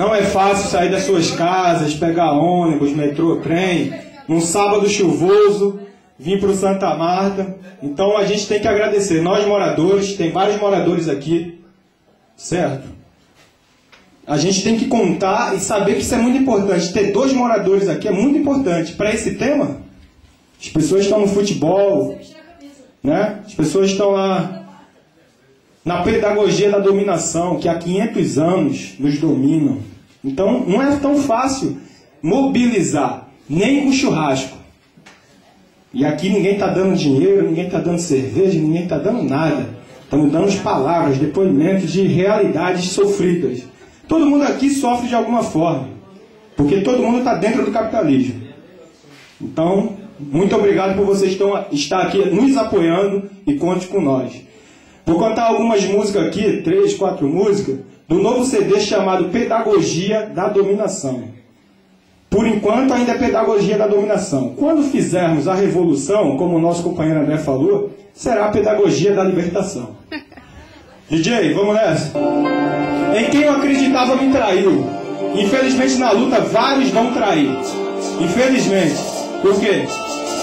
Não é fácil sair das suas casas, pegar ônibus, metrô, trem, num sábado chuvoso, vir para o Santa Marta. Então a gente tem que agradecer. Nós moradores, tem vários moradores aqui, certo? A gente tem que contar e saber que isso é muito importante. Ter dois moradores aqui é muito importante. Para esse tema, as pessoas estão no futebol, né? as pessoas estão lá na pedagogia da dominação, que há 500 anos nos dominam. Então, não é tão fácil mobilizar, nem com churrasco. E aqui ninguém está dando dinheiro, ninguém está dando cerveja, ninguém está dando nada. Estamos dando palavras, depoimentos de realidades sofridas. Todo mundo aqui sofre de alguma forma, porque todo mundo está dentro do capitalismo. Então, muito obrigado por vocês estar aqui nos apoiando e conte com nós. Vou contar algumas músicas aqui, três, quatro músicas, do novo CD chamado Pedagogia da Dominação. Por enquanto, ainda é Pedagogia da Dominação. Quando fizermos a revolução, como o nosso companheiro André falou, será a Pedagogia da Libertação. DJ, vamos nessa? Em quem eu acreditava me traiu. Infelizmente, na luta, vários vão trair. Infelizmente. Por quê?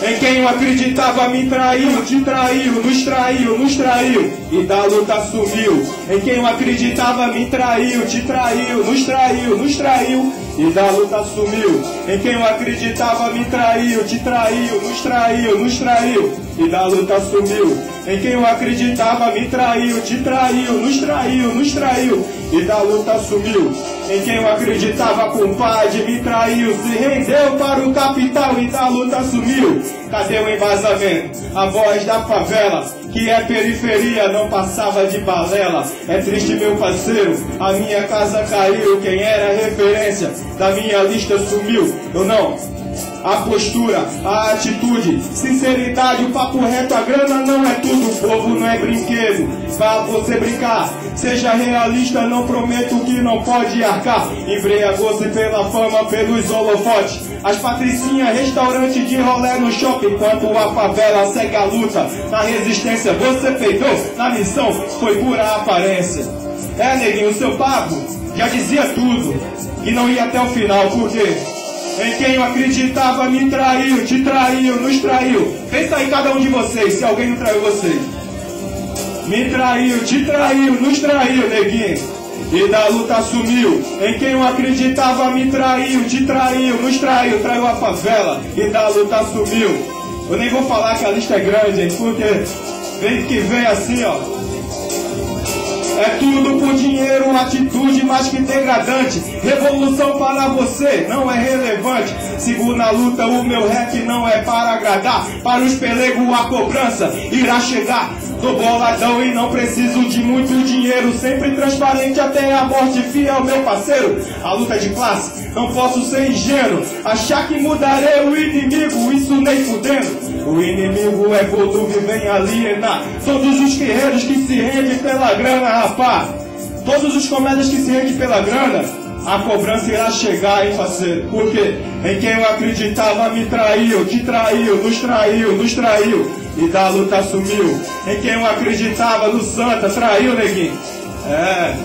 Em quem eu acreditava me traiu, te traiu, nos traiu, nos traiu e da luta sumiu. Em quem eu acreditava me traiu, te traiu, nos traiu, nos traiu e da luta sumiu. Em quem eu acreditava me traiu, te traiu, nos traiu, nos traiu e da luta sumiu. Em quem eu acreditava me traiu, te traiu, nos traiu, nos traiu e da luta sumiu. Em quem eu acreditava compadre me traiu, se rendeu para o capital e da luta sumiu. Cadê o embasamento? A voz da favela, que é periferia, não passava de balela. É triste, meu parceiro, a minha casa caiu. Quem era referência da minha lista sumiu. Eu não a postura, a atitude, sinceridade, o papo reto, a grana não é tudo, o povo não é brinquedo. Vá você brincar, seja realista, não prometo que não pode arcar. Embriagou-se pela fama, pelos holofotes. As patricinhas, restaurante de rolé no shopping, enquanto a favela segue a luta. Na resistência você peidou, na missão foi pura aparência. É, neguinho, seu papo já dizia tudo, que não ia até o final, por quê? Em quem eu acreditava me traiu, te traiu, nos traiu. Pensa aí cada um de vocês, se alguém não traiu vocês. Me traiu, te traiu, nos traiu, neguinho. E da luta sumiu. Em quem eu acreditava me traiu, te traiu, nos traiu, traiu a favela. E da luta sumiu. Eu nem vou falar que a lista é grande, hein, porque vem que vem assim, ó. É tudo por dinheiro, atitude mais que degradante. Revolução para você não é relevante. Sigo na luta, o meu rap não é para agradar. Para os pelegos a cobrança irá chegar. Tô boladão e não preciso de muito dinheiro. Sempre transparente até a morte, fiel meu parceiro. A luta é de classe, não posso ser ingênuo. Achar que mudarei o inimigo, isso nem fudendo. O inimigo é gordo que vem alienar. Todos os guerreiros que se rendem pela grana, rapá. Todos os comédias que se rendem pela grana. A cobrança irá chegar, hein, parceiro? Porque em quem eu acreditava me traiu, te traiu, nos traiu, nos traiu. E da luta sumiu. Em quem eu acreditava no Santa, traiu, neguinho. É.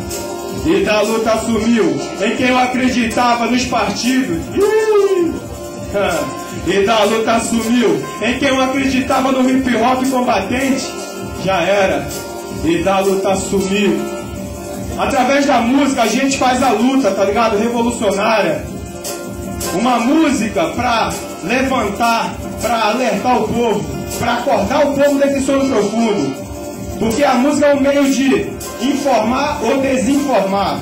E da luta sumiu. Em quem eu acreditava nos partidos. Ih. E da luta sumiu. Em quem eu acreditava no hip hop combatente, já era. E da luta sumiu. Através da música a gente faz a luta, tá ligado? Revolucionária. Uma música pra levantar, pra alertar o povo, pra acordar o povo desse sono profundo. Porque a música é um meio de informar ou desinformar.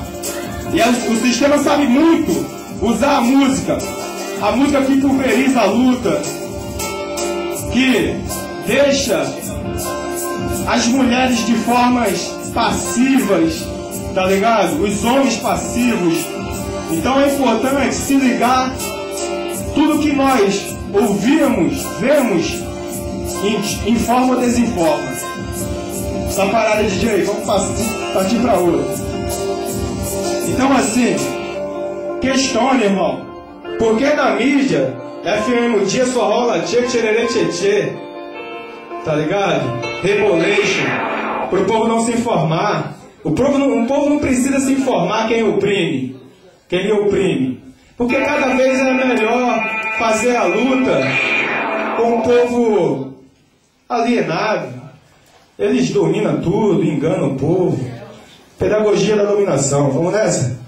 E o sistema sabe muito usar a música a música que pulveriza a luta, que deixa as mulheres de formas passivas, tá ligado? Os homens passivos. Então é importante se ligar tudo que nós ouvimos, vemos, informa ou desinforma. Essa parada de DJ, vamos partir para outra. Então assim, questione, irmão. Porque na mídia, FM dia só rola tchê tchererê tchê tchê. Tá ligado? Rebolation. Pro povo não se informar. O povo, não, o povo não precisa se informar quem oprime, quem oprime. Porque cada vez é melhor fazer a luta com o povo alienado. Eles dominam tudo, enganam o povo. Pedagogia da dominação. Vamos nessa?